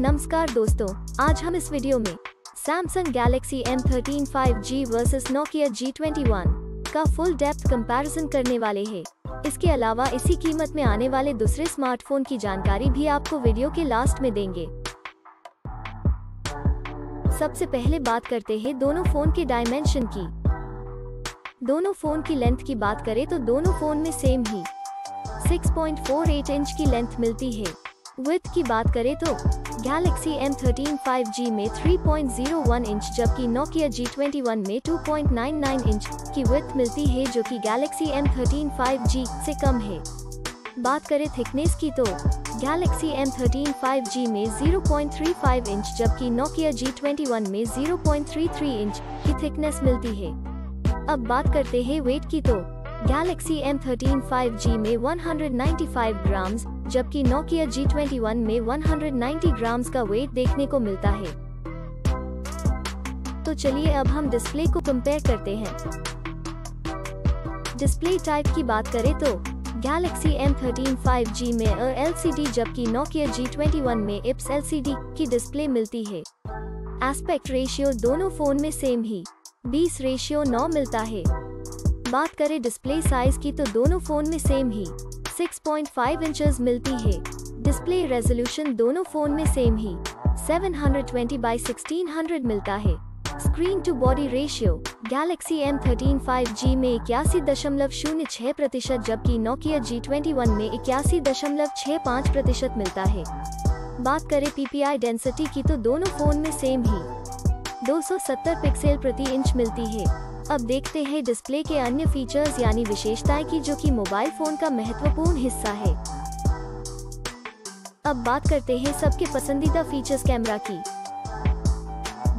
नमस्कार दोस्तों, आज हम इस वीडियो में Samsung Galaxy M13 5G versus Nokia G21 का फुल डेप्थ कंपैरिजन करने वाले हैं। इसके अलावा इसी कीमत में आने वाले दूसरे स्मार्टफ़ोन की जानकारी भी आपको वीडियो के लास्ट में देंगे। सबसे पहले बात करते हैं दोनों फ़ोन के डायमेंशन की। दोनों फ़ोन की लेंथ की बात करें तो दोनों फ़ोन में सेम ही। 6.48 इंच की लेंथ मिलती है। विथ की बात करें तो Galaxy M13 5G में 3.01 इंच जबकि Nokia G21 में 2.99 इंच की विथ मिलती है, जो कि Galaxy M13 5G से कम है। बात करें थिकनेस की तो Galaxy M13 5G में 0.35 इंच जबकि Nokia G21 में 0.33 इंच की थिकनेस मिलती है। अब बात करते हैं वेट की तो Galaxy M13 5G में 195 ग्राम्स जबकि Nokia G21 में 190 ग्राम्स का वेट देखने को मिलता है। तो चलिए अब हम डिस्प्ले को कंपेयर करते हैं। डिस्प्ले टाइप की बात करें तो Galaxy M13 5G में LCD जबकि Nokia G21 में IPS LCD की डिस्प्ले मिलती है। एस्पेक्ट रेशियो दोनों फ़ोन में सेम ही 20 रेशियो 9 मिलता है। बात करें डिस्प्ले साइज़ की तो दोनों फ़ोन में सेम ही। 6.5 इंचेस मिलती है। डिस्प्ले रेजोल्यूशन दोनों फ़ोन में सेम ही। 720 बाई 1600 मिलता है। Screen to body ratio Galaxy M13 5G में इक्यासी दशमलव शून्य छह प्रतिशत, जबकि नोकिया G21 में इक्यासी दशमलव छह पाँच प्रतिशत मिलता है। बात करें पीपीआई डेंसिटी की तो दोनों फ़ोन में सेम ही। 270 पिक्सल प्रति इंच मिलती है। अब देखते हैं डिस्प्ले के अन्य फीचर्स यानी विशेषताएँ की जो कि मोबाइल फ़ोन का महत्वपूर्ण हिस्सा है। अब बात करते हैं सबके पसंदीदा फीचर्स कैमरा की।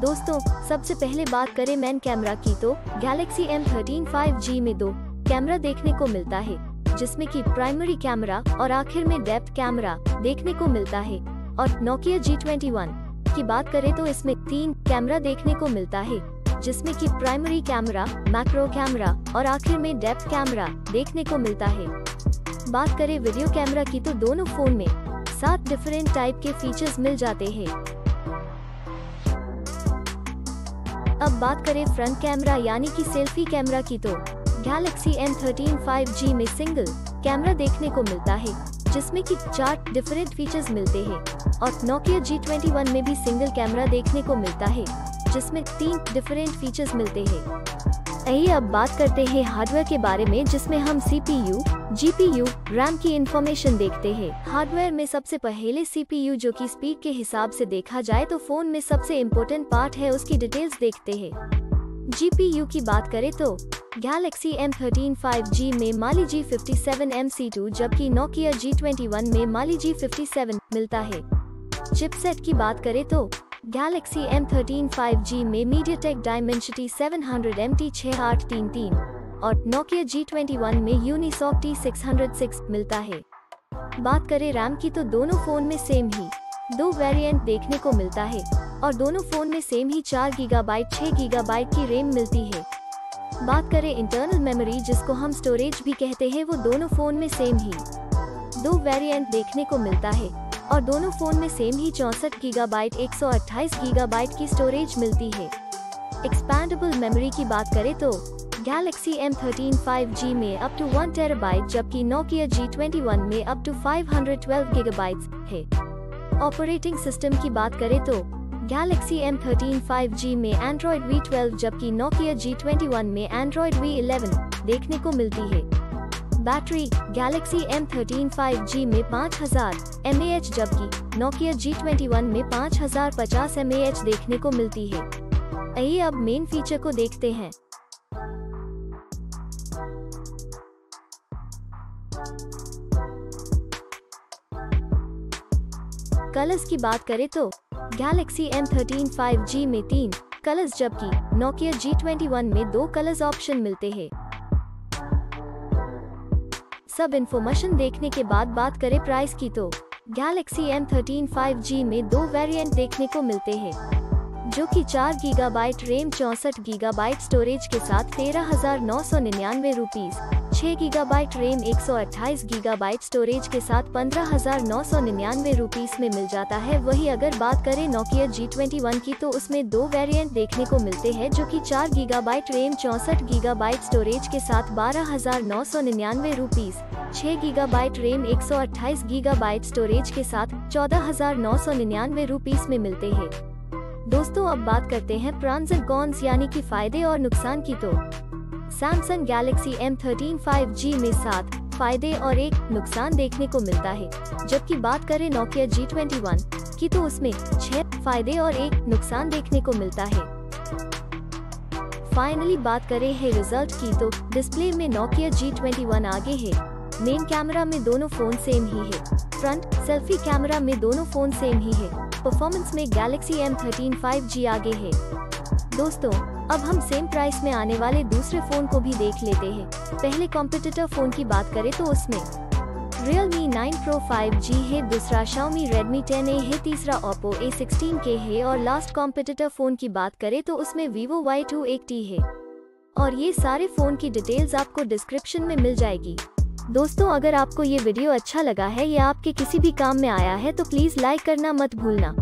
दोस्तों, सबसे पहले बात करें मैन कैमरा की तो गैलेक्सी M13 5G में दो कैमरा देखने को मिलता है, जिसमें कि प्राइमरी कैमरा और आखिर में डेप्थ कैमरा देखने को मिलता है, और नोकिया G21 की बात करें तो इसमें तीन कैमरा देखने को मिलता है। जिसमें कि प्राइमरी कैमरा मैक्रो कैमरा और आखिर में डेप्थ कैमरा देखने को मिलता है। बात करें वीडियो कैमरा की तो दोनों फ़ोन में सात डिफरेंट टाइप के फीचर्स मिल जाते हैं। अब बात करें फ्रंट कैमरा यानी कि सेल्फी कैमरा की तो गैलेक्सी M13 5G में सिंगल कैमरा देखने को मिलता है, जिसमें कि चार डिफरेंट फीचर्स मिलते हैं और नोकिया G21 में भी सिंगल कैमरा देखने को मिलता है। जिसमें तीन डिफरेंट फीचर्स मिलते हैं। आइए अब बात करते हैं हार्डवेयर के बारे में जिसमें हम सीपीयू, जीपीयू, रैम की इंफॉर्मेशन देखते हैं। हार्डवेयर में सबसे पहले सीपीयू जो कि स्पीड के हिसाब से देखा जाए तो फ़ोन में सबसे इम्पोर्टेंट पार्ट है उसकी डिटेल्स देखते हैं। जीपीयू की बात करें तो गैलेक्सी M13 5G में माली G57 MC2 जबकि नोकिया G21 में माली G57 मिलता है। चिपसेट की बात करें तो गैलेक्सी M13 5G में MediaTek Dimensity 700 MT6833 और Nokia G21 में Unisoc T606 मिलता है। बात करें रैम की तो दोनों फ़ोन में सेम ही, दो वेरिएंट देखने को मिलता है और दोनों फ़ोन में सेम ही चार गीगा गीगाबाइट छह गीगाबाइट की रैम मिलती है। बात करें इंटरनल मेमोरी जिसको हम स्टोरेज भी कहते हैं वो दोनों फ़ोन में सेम ही, दो वेरिएंट देखने को मिलता है। और दोनों फ़ोन में सेम ही चौसठ गीगाबाइट 128 गीगाबाइट की स्टोरेज मिलती है। एक्सपैंडेबल मेमोरी की बात करें तो Galaxy M13 5G में अप टू 1 टेराबाइट जबकि Nokia G21 में up to five hundred 512 gigabytes है। ऑपरेटिंग सिस्टम की बात करें तो Galaxy M13 5G में Android V12 जबकि Nokia G21 में Android V11 देखने को मिलती है। बैटरी गैलेक्सी M13 5G में 5000 mAh जबकि नोकिया G21 में 5050 mAh देखने को मिलती है। आइए अब मेन फीचर को देखते हैं। कलर्स की बात करें तो गैलेक्सी M13 5G में तीन कलर्स जबकि नोकिया G21 में दो कलर्स ऑप्शन मिलते हैं। सब इन्फॉर्मेशन देखने के बाद बात करें प्राइस की तो। गैलेक्सी M13 5G में दो वेरिएंट देखने को मिलते हैं, जो कि गीगा बाइट रेम चौसठ गीगाबाइट स्टोरेज के साथ तेरह हज़ार नौ सौ निन्यानवे रूपीज छह गीगाबाइट रैम 128 गीगाबाइट स्टोरेज के साथ पंद्रह हज़ार नौ सौ निन्यानवे रूपीज में मिल जाता है। वही अगर बात करें नोकिया जी ट्वेंटी वन की तो उसमें दो वेरिएंट देखने को मिलते हैं, जो कि चार गीगाबाइट रैम, चौसठ गीगाबाइट स्टोरेज के साथ बारह हज़ार नौ सौ निन्यानवे रूपीज छह गीगाबाइट रैम अट्ठाईस गीगाबाइट स्टोरेज के साथ चौदह हज़ार नौ सौ निन्यानवे रूपीज में मिलते हैं। दोस्तों, अब बात करते हैं प्रांस एंड कॉन्स, यानी कि फ़ायदे और नुकसान की तो। सैमसंग गैलेक्सी M13 5G में सात फ़ायदे और एक नुकसान देखने को मिलता है। जबकि बात करें नोकिया G21 की तो उसमें छह फ़ायदे और एक नुकसान देखने को मिलता है। फाइनली बात करें है रिज़ल्ट की तो डिस्प्ले में नोकिया G21 आगे है। मेन कैमरा में दोनों फ़ोन सेम ही है। फ्रंट सेल्फी कैमरा में दोनों फ़ोन सेम ही है। परफॉर्मेंस में गैलेक्सी M13 5G आगे है। दोस्तों अब हम सेम प्राइस में आने वाले दूसरे फ़ोन को भी देख लेते हैं। पहले कॉम्पिटिटर फ़ोन की बात करें तो उसमें Realme 9 Pro 5G है, दूसरा Xiaomi Redmi 10A है, तीसरा Oppo A16K है और लास्ट कॉम्पिटिटर फ़ोन की बात करें तो उसमें Vivo Y28T है। और ये सारे फ़ोन की डिटेल्स आपको डिस्क्रिप्शन में मिल जाएगी। दोस्तों, अगर आपको ये वीडियो अच्छा लगा है या आपके किसी भी काम में आया है तो प्लीज़ लाइक करना मत भूलना।